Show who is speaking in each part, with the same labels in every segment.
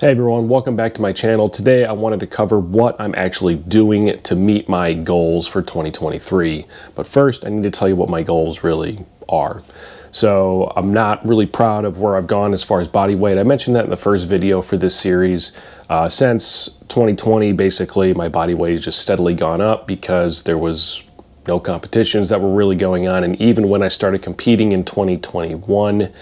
Speaker 1: Hey everyone, welcome back to my channel. Today I wanted to cover what I'm actually doing to meet my goals for 2023. But first I need to tell you what my goals really are. So I'm not really proud of where I've gone as far as body weight. I mentioned that in the first video for this series. Uh, since 2020, basically my body weight has just steadily gone up because there was no competitions that were really going on. And even when I started competing in 2021,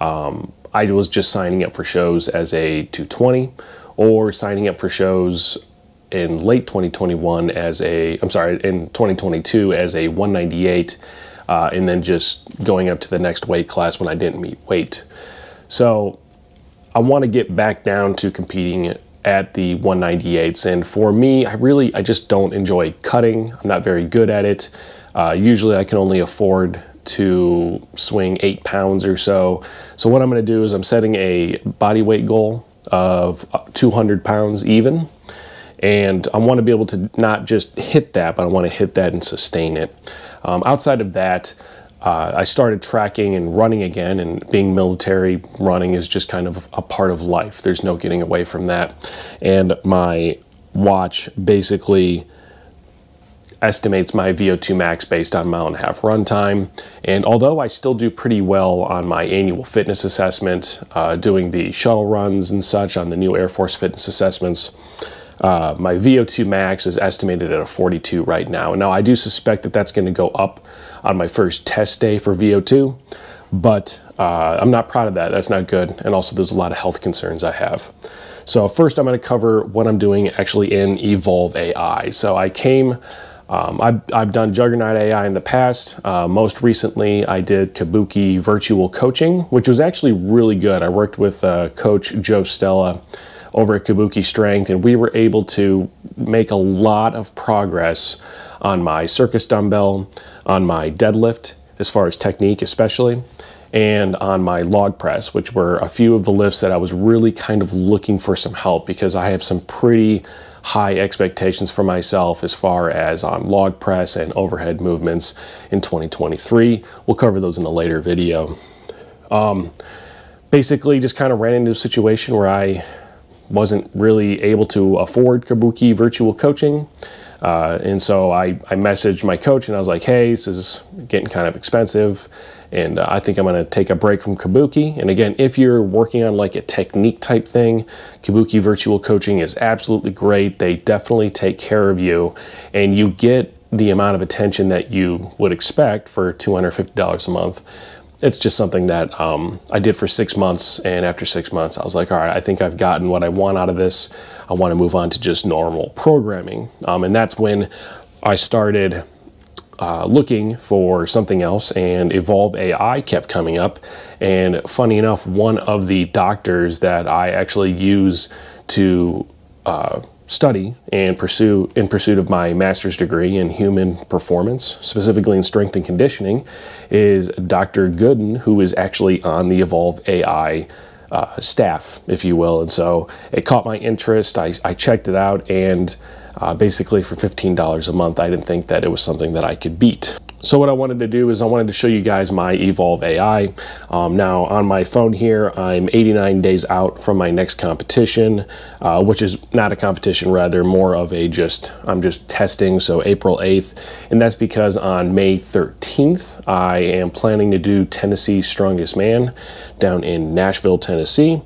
Speaker 1: um, I was just signing up for shows as a 220 or signing up for shows in late 2021 as a, I'm sorry, in 2022 as a 198, uh, and then just going up to the next weight class when I didn't meet weight. So I want to get back down to competing at the 198s. And for me, I really, I just don't enjoy cutting. I'm not very good at it. Uh, usually I can only afford to swing eight pounds or so. So what I'm gonna do is I'm setting a body weight goal of 200 pounds even. And I wanna be able to not just hit that, but I wanna hit that and sustain it. Um, outside of that, uh, I started tracking and running again, and being military, running is just kind of a part of life. There's no getting away from that. And my watch basically estimates my VO2 max based on mile and a half run time. And although I still do pretty well on my annual fitness assessment, uh, doing the shuttle runs and such on the new Air Force fitness assessments, uh, my VO2 max is estimated at a 42 right now. Now I do suspect that that's going to go up on my first test day for VO2, but uh, I'm not proud of that. That's not good. And also there's a lot of health concerns I have. So first I'm going to cover what I'm doing actually in Evolve AI. So I came um, I've, I've, done Juggernaut AI in the past. Uh, most recently, I did Kabuki Virtual Coaching, which was actually really good. I worked with uh, Coach Joe Stella over at Kabuki Strength, and we were able to make a lot of progress on my circus dumbbell, on my deadlift, as far as technique especially, and on my log press, which were a few of the lifts that I was really kind of looking for some help because I have some pretty high expectations for myself as far as on log press and overhead movements in 2023. We'll cover those in a later video. Um, basically, just kind of ran into a situation where I wasn't really able to afford Kabuki virtual coaching. Uh, and so I, I messaged my coach and I was like, hey, this is getting kind of expensive and uh, I think I'm going to take a break from Kabuki. And again, if you're working on like a technique type thing, Kabuki Virtual Coaching is absolutely great. They definitely take care of you and you get the amount of attention that you would expect for $250 a month. It's just something that um, I did for six months. And after six months, I was like, all right, I think I've gotten what I want out of this. I want to move on to just normal programming. Um, and that's when I started uh, looking for something else and Evolve AI kept coming up. And funny enough, one of the doctors that I actually use to uh, study and pursue in pursuit of my master's degree in human performance, specifically in strength and conditioning, is Dr. Gooden, who is actually on the Evolve AI uh, staff, if you will. And so it caught my interest. I, I checked it out and uh, basically for $15 a month, I didn't think that it was something that I could beat. So what I wanted to do is I wanted to show you guys my Evolve AI. Um, now on my phone here, I'm 89 days out from my next competition, uh, which is not a competition, rather more of a just, I'm just testing, so April 8th. And that's because on May 13th, I am planning to do Tennessee Strongest Man down in Nashville, Tennessee.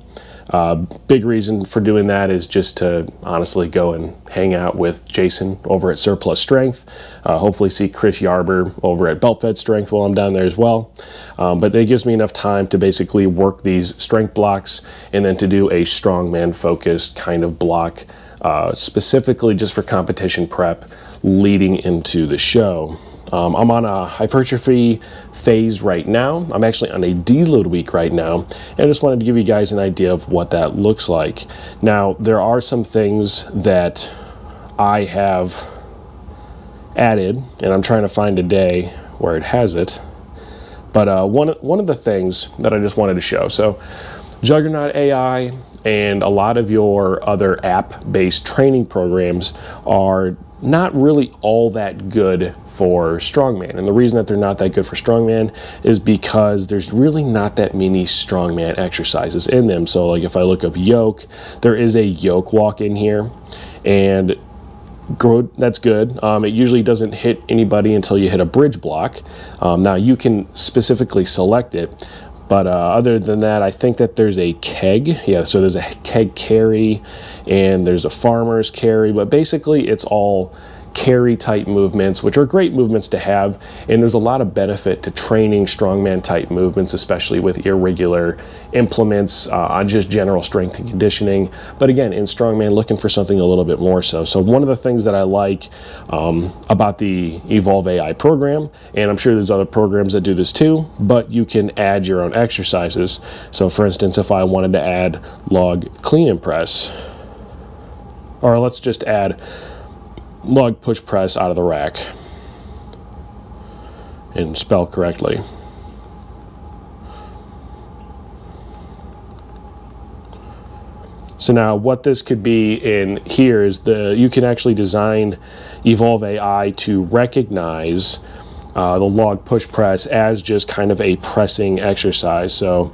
Speaker 1: Uh, big reason for doing that is just to honestly go and hang out with Jason over at Surplus Strength. Uh, hopefully see Chris Yarber over at Beltfed Strength while I'm down there as well. Um, but it gives me enough time to basically work these strength blocks and then to do a strongman focused kind of block uh, specifically just for competition prep leading into the show. Um, I'm on a hypertrophy phase right now. I'm actually on a deload week right now. And I just wanted to give you guys an idea of what that looks like. Now, there are some things that I have added, and I'm trying to find a day where it has it. But uh, one, one of the things that I just wanted to show. So Juggernaut AI and a lot of your other app-based training programs are not really all that good for strongman. And the reason that they're not that good for strongman is because there's really not that many strongman exercises in them. So like if I look up yoke, there is a yoke walk in here and that's good um, it usually doesn't hit anybody until you hit a bridge block um, now you can specifically select it but uh, other than that, I think that there's a keg. Yeah, so there's a keg carry and there's a farmer's carry, but basically it's all carry type movements, which are great movements to have. And there's a lot of benefit to training strongman type movements, especially with irregular implements uh, on just general strength and conditioning. But again, in strongman, looking for something a little bit more so. So one of the things that I like um, about the Evolve AI program, and I'm sure there's other programs that do this too, but you can add your own exercises. So for instance, if I wanted to add log clean and press, or let's just add log push press out of the rack and spell correctly. So now what this could be in here is the you can actually design Evolve AI to recognize uh, the log push press as just kind of a pressing exercise. So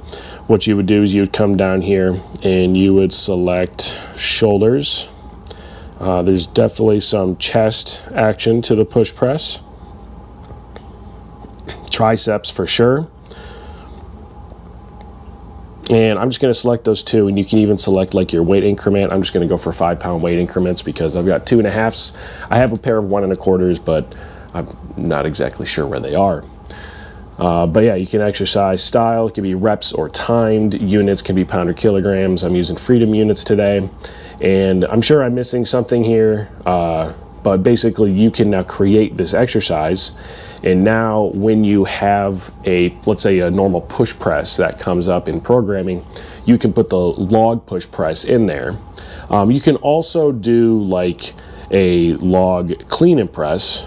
Speaker 1: what you would do is you would come down here and you would select shoulders uh, there's definitely some chest action to the push press. Triceps for sure. And I'm just going to select those two, and you can even select like your weight increment. I'm just going to go for five pound weight increments because I've got two and a halfs. I have a pair of one and a quarters, but I'm not exactly sure where they are. Uh, but yeah, you can exercise style. It can be reps or timed. Units can be pound or kilograms. I'm using freedom units today. And I'm sure I'm missing something here, uh, but basically you can now create this exercise. And now when you have a, let's say a normal push press that comes up in programming, you can put the log push press in there. Um, you can also do like a log clean and press,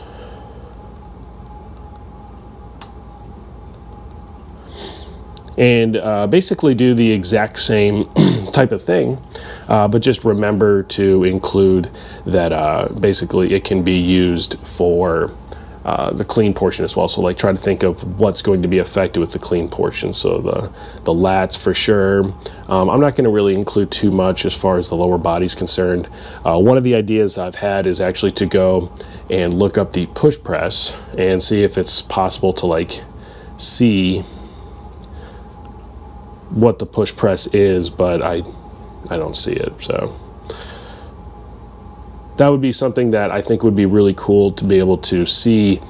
Speaker 1: and uh, basically do the exact same type of thing, uh, but just remember to include that uh, basically it can be used for uh, the clean portion as well. So like try to think of what's going to be affected with the clean portion. So the, the lats for sure. Um, I'm not going to really include too much as far as the lower body is concerned. Uh, one of the ideas I've had is actually to go and look up the push press and see if it's possible to like see what the push press is, but I, I don't see it. So that would be something that I think would be really cool to be able to see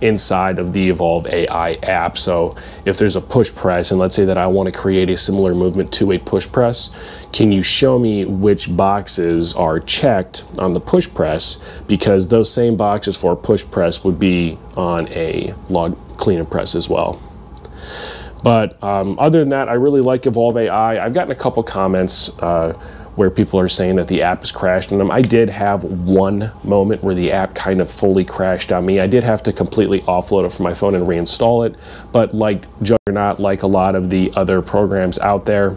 Speaker 1: inside of the Evolve AI app. So if there's a push press, and let's say that I want to create a similar movement to a push press, can you show me which boxes are checked on the push press? Because those same boxes for a push press would be on a log clean and press as well. But um, other than that, I really like Evolve AI. I've gotten a couple comments uh, where people are saying that the app has crashed on them. I did have one moment where the app kind of fully crashed on me. I did have to completely offload it from my phone and reinstall it. But like Juggernaut, like a lot of the other programs out there,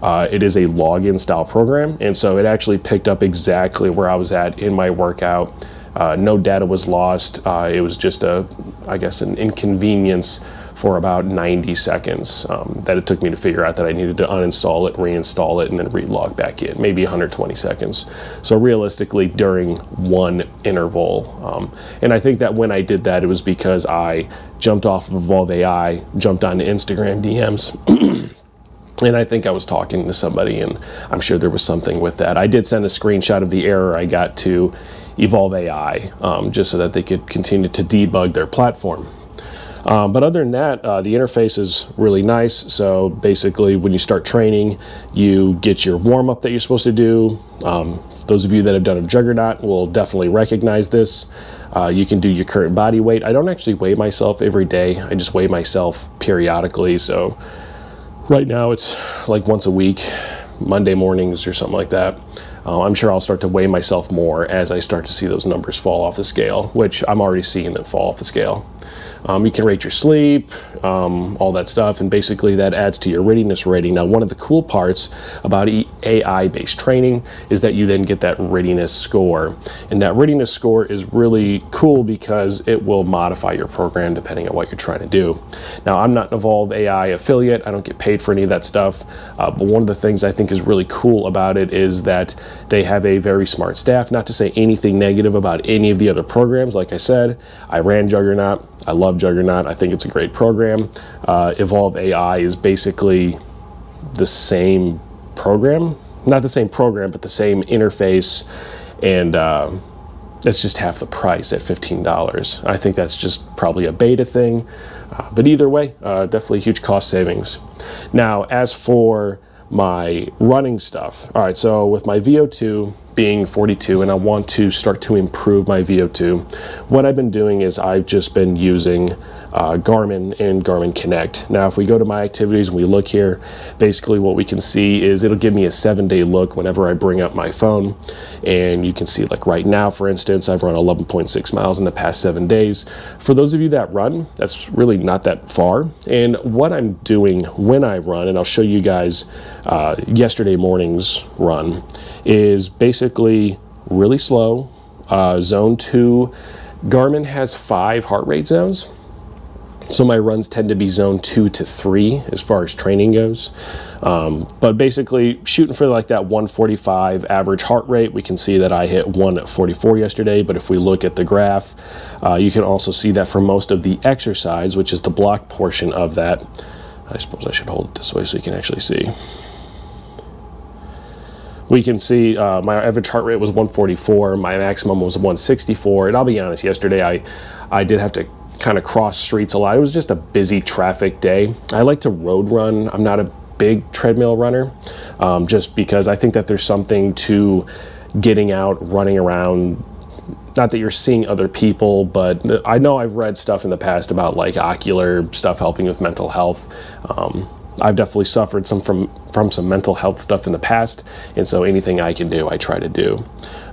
Speaker 1: uh, it is a login style program. And so it actually picked up exactly where I was at in my workout. Uh, no data was lost. Uh, it was just a, I guess, an inconvenience for about 90 seconds um, that it took me to figure out that I needed to uninstall it, reinstall it, and then relog back in, maybe 120 seconds. So realistically, during one interval. Um, and I think that when I did that, it was because I jumped off of Evolve AI, jumped onto Instagram DMs. And I think I was talking to somebody, and I'm sure there was something with that. I did send a screenshot of the error I got to Evolve AI um, just so that they could continue to debug their platform. Um, but other than that, uh, the interface is really nice. So basically, when you start training, you get your warm up that you're supposed to do. Um, those of you that have done a juggernaut will definitely recognize this. Uh, you can do your current body weight. I don't actually weigh myself every day, I just weigh myself periodically. So right now, it's like once a week, Monday mornings or something like that. uh, I'm sure I'll start to weigh myself more as I start to see those numbers fall off the scale, which I'm already seeing them fall off the scale. Um, you can rate your sleep, um, all that stuff, and basically that adds to your readiness rating. Now, one of the cool parts about AI based training is that you then get that readiness score. And that readiness score is really cool because it will modify your program depending on what you're trying to do. Now, I'm not an Evolve AI affiliate, I don't get paid for any of that stuff, uh, but one of the things I think is really cool about it is that they have a very smart staff. Not to say anything negative about any of the other programs, like I said, I ran Juggernaut. I love Juggernaut. I think it's a great program. Uh, Evolve AI is basically the same program, not the same program, but the same interface, and uh, it's just half the price at $15. I think that's just probably a beta thing, uh, but either way, uh, definitely huge cost savings. Now, as for my running stuff, all right, so with my VO2, being 42 and I want to start to improve my VO2, what I've been doing is I've just been using uh, Garmin and Garmin Connect. Now, if we go to my activities and we look here, basically what we can see is it'll give me a seven day look whenever I bring up my phone. And you can see like right now, for instance, I've run 11.6 miles in the past seven days. For those of you that run, that's really not that far. And what I'm doing when I run, and I'll show you guys uh, yesterday morning's run, is basically really slow. Uh, zone two, Garmin has five heart rate zones. So my runs tend to be zone two to three as far as training goes. Um, but basically shooting for like that 145 average heart rate, we can see that I hit 144 yesterday. But if we look at the graph, uh, you can also see that for most of the exercise, which is the block portion of that, I suppose I should hold it this way so you can actually see we can see uh, my average heart rate was 144 my maximum was 164 and i'll be honest yesterday i i did have to kind of cross streets a lot. It was just a busy traffic day. I like to road run. I'm not a big treadmill runner um, just because i think that there's something to getting out running around. Not that you're seeing other people, but I know I've read stuff in the past about like ocular stuff helping with mental health. Um, I've definitely suffered some from from some mental health stuff in the past, and so anything I can do, I try to do.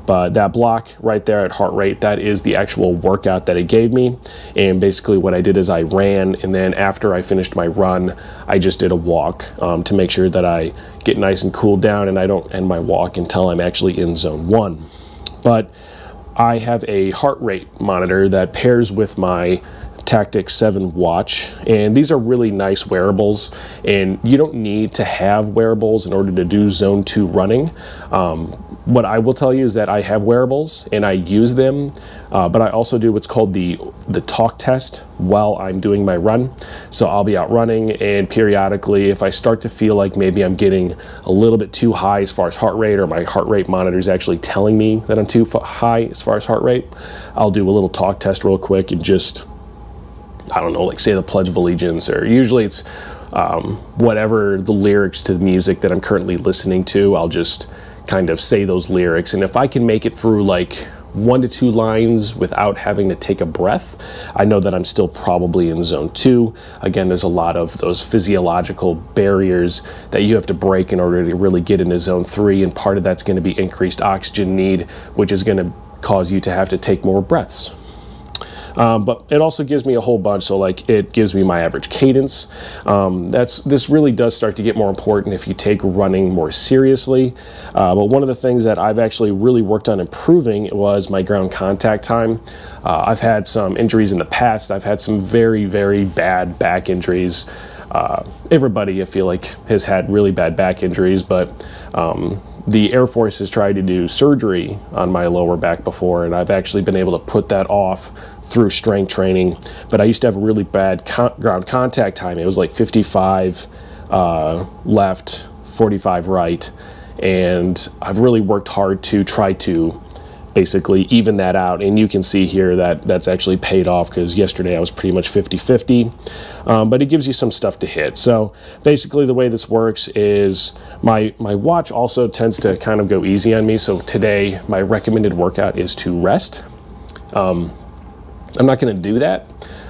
Speaker 1: But that block right there at heart rate, that is the actual workout that it gave me. And basically, what I did is I ran, and then after I finished my run, I just did a walk um, to make sure that I get nice and cooled down, and I don't end my walk until I'm actually in zone one. But I have a heart rate monitor that pairs with my Tactix 7 watch and these are really nice wearables and you don't need to have wearables in order to do zone 2 running. Um, what I will tell you is that I have wearables and I use them uh, but I also do what's called the the talk test while I'm doing my run. So I'll be out running and periodically if I start to feel like maybe I'm getting a little bit too high as far as heart rate or my heart rate monitor is actually telling me that I'm too high as far as heart rate I'll do a little talk test real quick and just I don't know, like say the Pledge of Allegiance, or usually it's um, whatever the lyrics to the music that I'm currently listening to. I'll just kind of say those lyrics. And if I can make it through like one to two lines without having to take a breath, I know that I'm still probably in zone two. Again, there's a lot of those physiological barriers that you have to break in order to really get into zone three. And part of that's going to be increased oxygen need, which is going to cause you to have to take more breaths. Um, but it also gives me a whole bunch. So like it gives me my average cadence. Um, that's this really does start to get more important if you take running more seriously. Uh, but one of the things that I've actually really worked on improving was my ground contact time. Uh, I've had some injuries in the past. I've had some very very bad back injuries. Uh, everybody, I feel like, has had really bad back injuries, but um, the Air Force has tried to do surgery on my lower back before, and I've actually been able to put that off through strength training. But I used to have a really bad con ground contact time. It was like 55 uh, left, 45 right. And I've really worked hard to try to basically even that out. And you can see here that that's actually paid off because yesterday I was pretty much 50 50. Um, but it gives you some stuff to hit. So basically, the way this works is my, my watch also tends to kind of go easy on me. So today, my recommended workout is to rest. Um, I'm not going to do that.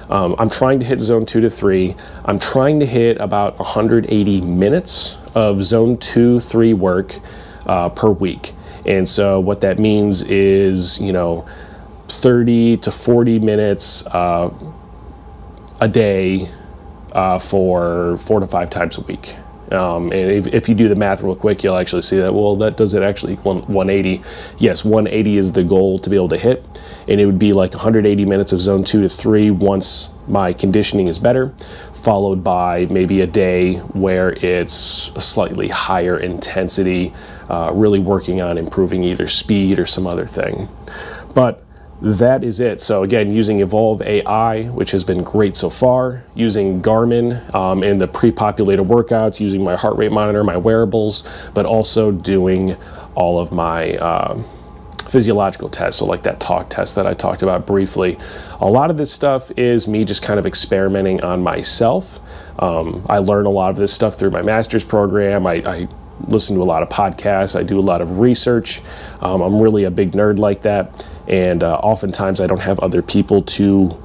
Speaker 1: Um, I'm trying to hit zone two to three. I'm trying to hit about 180 minutes of zone two, three work uh, per week. And so what that means is, you know, 30 to 40 minutes uh, a day uh, for four to five times a week. Um, and if, if, you do the math real quick, you'll actually see that, well, that does it actually equal 180. Yes, 180 is the goal to be able to hit. And it would be like 180 minutes of zone two to three once my conditioning is better, followed by maybe a day where it's a slightly higher intensity, uh, really working on improving either speed or some other thing. But that is it. So again, using Evolve AI, which has been great so far, using Garmin um, in the pre-populated workouts, using my heart rate monitor, my wearables, but also doing all of my uh, physiological tests, so like that talk test that I talked about briefly. A lot of this stuff is me just kind of experimenting on myself. Um, I learn a lot of this stuff through my master's program. I, I listen to a lot of podcasts. I do a lot of research. Um, I'm really a big nerd like that and uh, oftentimes I don't have other people to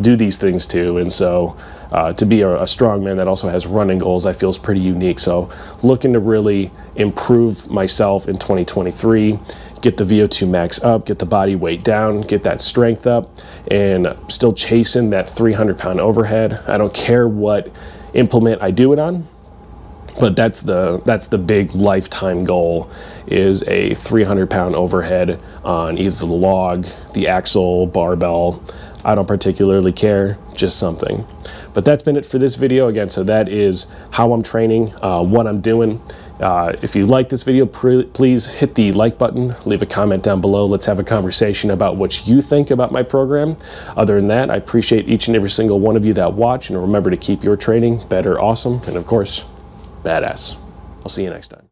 Speaker 1: do these things to, and so uh, to be a, a strong man that also has running goals, I feel is pretty unique. So looking to really improve myself in 2023, get the VO2 max up, get the body weight down, get that strength up, and still chasing that 300 pound overhead. I don't care what implement I do it on but that's the that's the big lifetime goal is a 300 pound overhead on either the log the axle barbell. I don't particularly care just something. But that's been it for this video. Again so that is how i'm training uh, what i'm doing. Uh, if you like this video, please hit the like button, leave a comment down below. Let's have a conversation about what you think about my program. Other than that, I appreciate each and every single one of you that watch, and remember to keep your training better, awesome, and of course, badass. I'll see you next time.